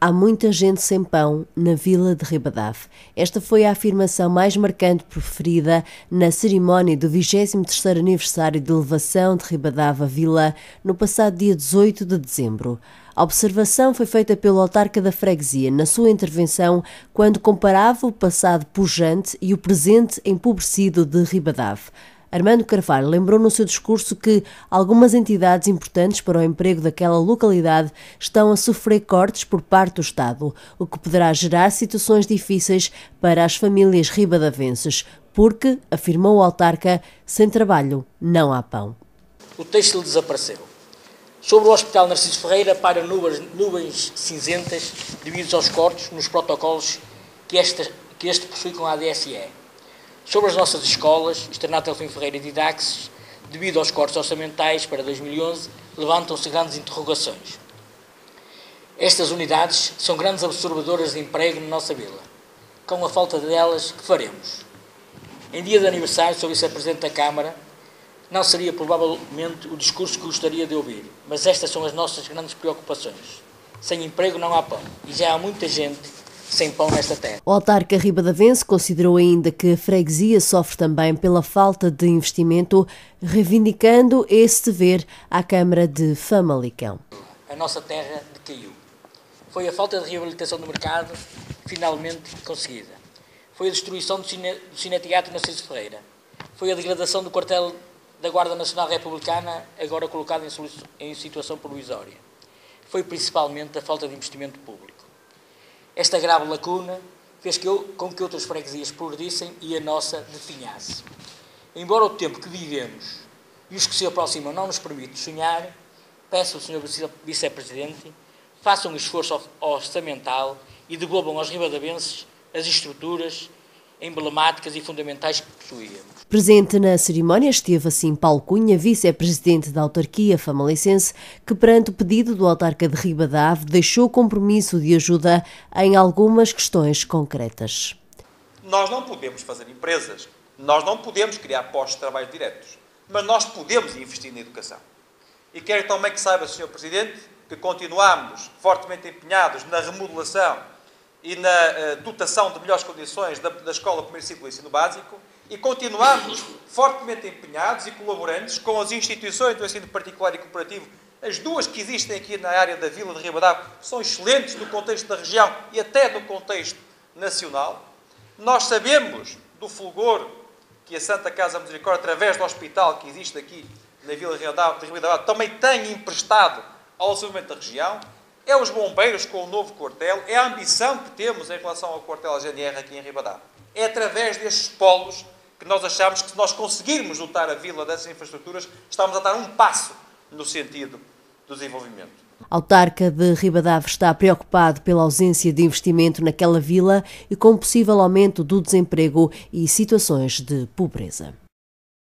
há muita gente sem pão na vila de Ribadave. Esta foi a afirmação mais marcante preferida na cerimónia do 23º aniversário de elevação de Ribadave à vila no passado dia 18 de dezembro. A observação foi feita pelo autarca da freguesia na sua intervenção quando comparava o passado pujante e o presente empobrecido de Ribadave. Armando Carvalho lembrou no seu discurso que algumas entidades importantes para o emprego daquela localidade estão a sofrer cortes por parte do Estado, o que poderá gerar situações difíceis para as famílias ribadavenses, porque, afirmou o autarca, sem trabalho não há pão. O têxtil desapareceu. Sobre o Hospital Narciso Ferreira pairam nuvens, nuvens cinzentas devido aos cortes nos protocolos que, que este possui com a ADSE. Sobre as nossas escolas, Externato Elfim Ferreira e Didaxes, devido aos cortes orçamentais para 2011, levantam-se grandes interrogações. Estas unidades são grandes absorvedoras de emprego na nossa vila. Com a falta delas, que faremos? Em dia de aniversário, sou vice-presidente da Câmara, não seria provavelmente o discurso que gostaria de ouvir, mas estas são as nossas grandes preocupações. Sem emprego não há pão, e já há muita gente sem pão nesta terra. O autarca Ribadavense considerou ainda que a freguesia sofre também pela falta de investimento, reivindicando esse dever à Câmara de Famalicão. A nossa terra decaiu. Foi a falta de reabilitação do mercado finalmente conseguida. Foi a destruição do, cine, do Cineteatro Narciso Ferreira. Foi a degradação do quartel da Guarda Nacional Republicana, agora colocado em, em situação provisória. Foi principalmente a falta de investimento público. Esta grave lacuna fez que eu, com que outras freguesias progredissem e a nossa definhasse. Embora o tempo que vivemos e os que se aproximam não nos permite sonhar, peço ao Sr. Vice-Presidente façam um esforço orçamental e devolvam aos ribadavenses as estruturas emblemáticas e fundamentais que possuíamos. Presente na cerimónia esteve assim Paulo Cunha, vice-presidente da autarquia famalicense, que perante o pedido do autarca de Ribadave deixou compromisso de ajuda em algumas questões concretas. Nós não podemos fazer empresas, nós não podemos criar postos de trabalho diretos, mas nós podemos investir na educação. E quero também que saiba, Sr. Presidente, que continuamos fortemente empenhados na remodelação e na uh, dotação de melhores condições da, da Escola Primeiro Ciclo de Ensino Básico e continuamos fortemente empenhados e colaborantes com as instituições do ensino particular e cooperativo. As duas que existem aqui na área da Vila de Ribadavia são excelentes no contexto da região e até no contexto nacional. Nós sabemos do fulgor que a Santa Casa Misericórdia, através do hospital que existe aqui na Vila de Ribadavia, também tem emprestado ao desenvolvimento da região é os bombeiros com o novo quartel, é a ambição que temos em relação ao quartel GNR aqui em Ribadá. É através destes polos que nós achamos que se nós conseguirmos dotar a vila dessas infraestruturas, estamos a dar um passo no sentido do desenvolvimento. A autarca de Ribadave está preocupado pela ausência de investimento naquela vila e com o possível aumento do desemprego e situações de pobreza.